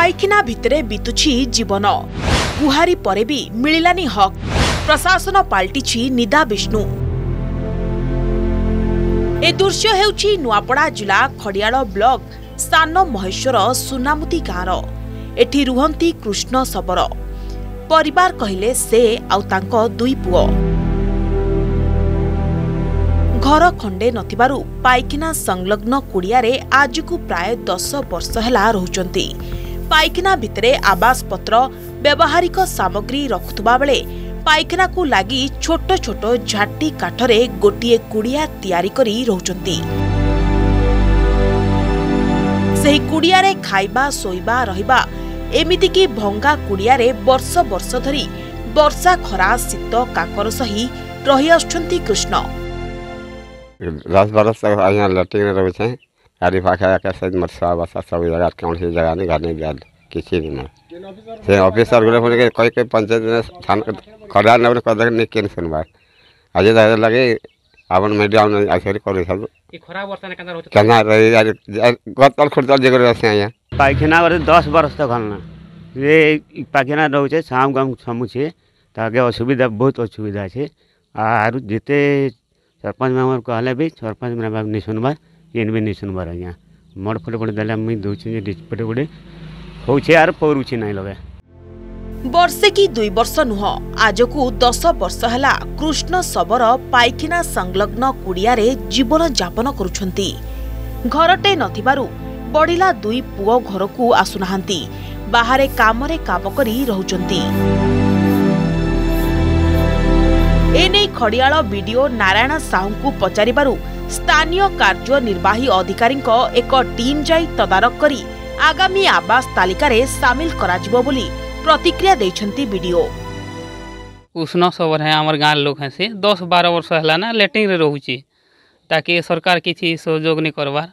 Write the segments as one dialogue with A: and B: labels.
A: ପାଇଖିନା ଭିତରେ ବିତୁଛି ଜୀବନ ଗୁହାରି ପରେ ବି ମିଳିଲାନି ହକ୍ ପ୍ରଶାସନ ପାଲଟିଛି ନିଦା ବିଷ୍ଣୁ ଏ ଦୃଶ୍ୟ ହେଉଛି ନୂଆପଡ଼ା ଜିଲ୍ଲା ଖଡ଼ିଆଳ ବ୍ଲକ ସାନ ମହେଶ୍ୱର ସୁନାମୁଦି ଗାଁର ଏଠି ରୁହନ୍ତି କୃଷ୍ଣ ଶବର ପରିବାର କହିଲେ ସେ ଆଉ ତାଙ୍କ ଦୁଇ ପୁଅ ଘର ଖଣ୍ଡେ ନଥିବାରୁ ପାଇଖିନା ସଂଲଗ୍ନ କୁଡ଼ିଆରେ ଆଜିକୁ ପ୍ରାୟ ଦଶ ବର୍ଷ ହେଲା ରହୁଛନ୍ତି ପାଇଖାନା ଭିତରେ ଆବାସପତ୍ର ବ୍ୟବହାରିକ ସାମଗ୍ରୀ ରଖୁଥିବା ବେଳେ ପାଇଖାନାକୁ ଲାଗି ଛୋଟ ଛୋଟ ଝାଟି କାଠରେ ଗୋଟିଏ କୁଡ଼ିଆ ତିଆରି କରି ରହୁଛନ୍ତି ସେହି କୁଡ଼ିଆରେ ଖାଇବା ଶୋଇବା ରହିବା ଏମିତିକି ଭଙ୍ଗା କୁଡ଼ିଆରେ ବର୍ଷ ବର୍ଷ ଧରି ବର୍ଷା ଖରା ଶୀତ କାକର ସହି ରହିଆସୁଛନ୍ତି କୃଷ୍ଣ
B: अरे फाखा का सही मरसा वसा सब जगह कौन सी जगह नहीं घर नहीं गया किसी भी नहीं से ऑफिसर गुले फोन के कोई कोई पंचायत ने थाना कड़ा न कदर नहीं केन सुनवार अजय दादा लगे आप मीडिया में ऐसे करी सब खराब
C: वर्षा ने पायखाना वर्ष 10 वर्ष तक ये पायखाना रोचे साम शाम गाम समू छे असुविधा बहुत असुविधा अच्छे आर जिते सरपंच में कहले भी सरपंच में नहीं सुनबार ଇନଭିନେସନ୍ ବାର ଆଜ୍ଞା ମଡ ଫଟେ ପଟେ ଦେଲେ ମୁଇଁ ଦଉଛି ଯେ ଡିସପ୍ଲେ ଗୋଟେ ହଉଛି ଆର ପରୁଛି ନାହିଁ ଲଗେ
A: ବର୍ଷେ କି ଦୁଇ ବର୍ଷ ନୁହଁ ଆଜକୁ ଦଶ ବର୍ଷ ହେଲା କୃଷ୍ଣ ଶବର ପାଇଖିନା ସଂଲଗ୍ନ କୁଡ଼ିଆରେ ଜୀବନଯାପନ କରୁଛନ୍ତି ଘରଟେ ନଥିବାରୁ ବଢ଼ିଲା ଦୁଇ ପୁଅ ଘରକୁ ଆସୁନାହାନ୍ତି ବାହାରେ କାମରେ କାମ କରି ରହୁଛନ୍ତି এনেই খড়িয়াল বিডিও নারায়ণ সাহু পচারিবারু স্থানীয় কার্য নির্বাহী অধিকারী এক টিম যাই তদারক করে আগামী আবাস তালিকার সামিল করাযিব বলি প্রতিক্রিয়া দিয়েছেন
D: বিডিও উষ্ণ সবর হ্যাঁ আমার গাঁর লোক হ্যাঁ সে দশ বারো বর্ষ হল না লেট্রিন্রে রহুছি তাকে সরকার কিছু সহযোগ নি করবার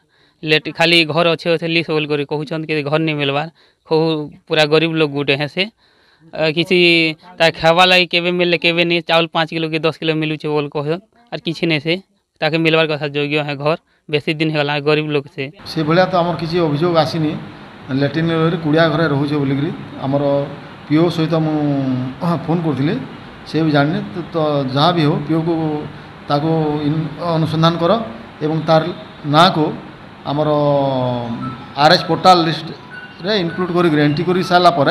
D: লেট খালি ঘর অছে অছে লিস বলি করে কুচন কি ঘর নি মিলবার খুব পুরা গরিব লোক গুটে হ্যাঁ সে किसी ताकि खावा लगे केवे मिले के नहीं चावल पाँच किलो कि दस किलो मिलूचे बोल कह और किसी नहीं से ताकि मिलवार कथा योग्य है घर बेसी दिन होगा
E: गरीब लोग से से भाया तो आम किसी अभियोग आसनी लैट्रीन कूड़िया घर रोज बोल आम पिओ सहित तो मुझे फोन करी से भी जानने तो, तो जहाँ भी हो पिओ को ताको अनुसंधान कर एवं तार ना को आमर आर एच पोर्टाल लिस्ट रे इनक्लूड कर एंट्री कर सारापर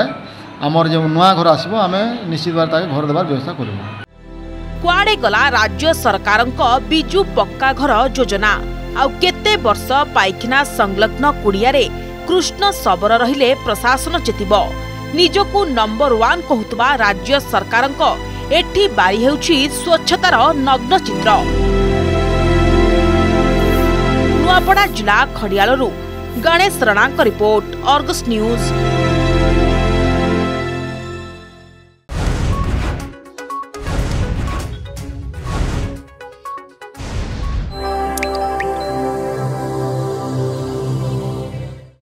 E: ଆମର ଯେଉଁ ନୂଆ ଘର ଆସିବ ଆମେ ନିଶ୍ଚିତ ଭାବରେ ତାକୁ ଘର ଦେବାର ବ୍ୟବସ୍ଥା କରିବୁ
A: କୁଆଡ଼େ ଗଲା ରାଜ୍ୟ ସରକାରଙ୍କ ବିଜୁ ପକ୍କା ଘର ଯୋଜନା ଆଉ କେତେ ବର୍ଷ ପାଇଖାନା ସଂଲଗ୍ନ କୁଡ଼ିଆରେ କୃଷ୍ଣ ଶବର ରହିଲେ ପ୍ରଶାସନ ଚେତିବ ନିଜକୁ ନମ୍ବର ୱାନ୍ କହୁଥିବା ରାଜ୍ୟ ସରକାରଙ୍କ ଏଠି ବାରି ହେଉଛି ସ୍ୱଚ୍ଛତାର ନଗ୍ନ ଚିତ୍ର ନୂଆପଡ଼ା ଜିଲ୍ଲା ଖଡ଼ିଆଳରୁ ଗଣେଶ ରଣାଙ୍କ ରିପୋର୍ଟ ଅର୍ଗସ୍ ନ୍ୟୁଜ୍